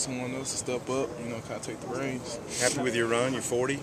someone else to step up, you know, kind of take the reins. Happy with your run? You're 40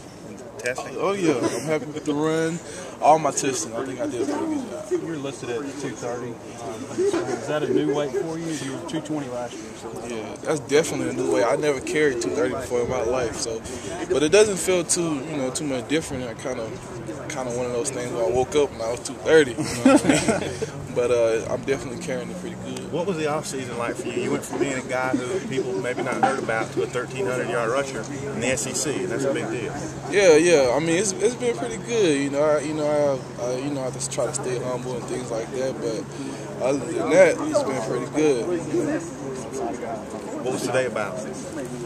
testing? Oh, yeah. I'm happy with the run. All my testing, I think I did a pretty good job. You're listed at 230. Um, is that a new weight for you? You were 220 last year. So. Yeah, that's definitely a new weight. I never carried 230 before in my life, so but it doesn't feel too, you know, too much different. I kind of, kind of one of those things where I woke up and I was 230. You know but uh, I'm definitely carrying it pretty good. What was the off season like for you? You went from being a guy who people maybe not heard about to a 1,300 yard rusher in the SEC, and that's a big deal. Yeah, yeah. I mean, it's, it's been pretty good. You know, I, you know, I, I, you know, I just try to stay humble and things like that. But other than that, it's been pretty good. What was today about?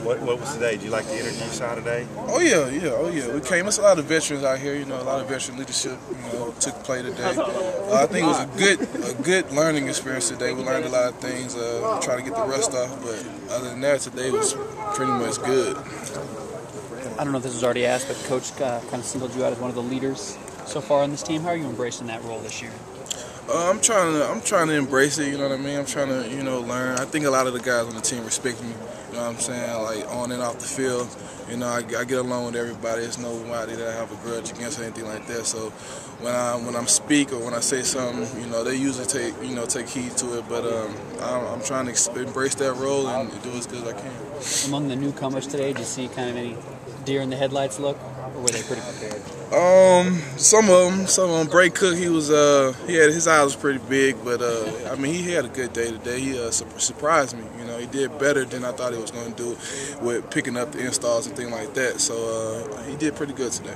What, what was today? Do you like the energy you saw today? Oh yeah, yeah, oh yeah. We came. It's a lot of veterans out here. You know, a lot of veteran leadership. You know, took play today. Uh, I think it was a good, a good learning experience today. We learned a lot of things. Uh, trying to get the rust off, but other than that, today was pretty much good. I don't know if this was already asked, but Coach uh, kind of singled you out as one of the leaders so far on this team. How are you embracing that role this year? Uh, I'm trying to I'm trying to embrace it. You know what I mean. I'm trying to you know learn. I think a lot of the guys on the team respect me. You know what I'm saying? Like on and off the field. You know, I, I get along with everybody. There's nobody that I have a grudge against or anything like that. So when I when I speak or when I say something, you know, they usually take you know take heed to it. But um, I'm, I'm, trying to embrace that role and do as good as I can. Among the newcomers today, did you see kind of any deer in the headlights look, or were they pretty prepared? Um, some of them, some of them. Bray Cook, he was, uh, he had his eyes was pretty big, but uh, I mean, he had a good day today. He uh, su surprised me. You know, he did better than I thought he was going to do with picking up the installs and things like that. So uh, he did pretty good today.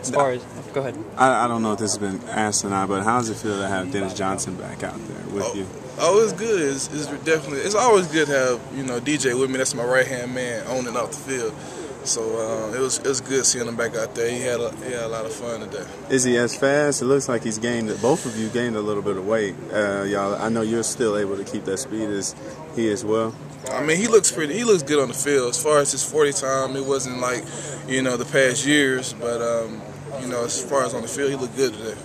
As far as, go ahead. I, I, don't know if this has been asked or not, but how does it feel to have Dennis Johnson back out there with oh, you? Oh, it's good. It's, it's, definitely. It's always good to have you know DJ with me. That's my right hand man on and off the field. So uh, it was it was good seeing him back out there. He had a, he had a lot of fun today. Is he as fast? It looks like he's gained. Both of you gained a little bit of weight, uh, y'all. I know you're still able to keep that speed as he as well. I mean, he looks pretty. He looks good on the field. As far as his 40 time, it wasn't like you know the past years, but um, you know as far as on the field, he looked good today.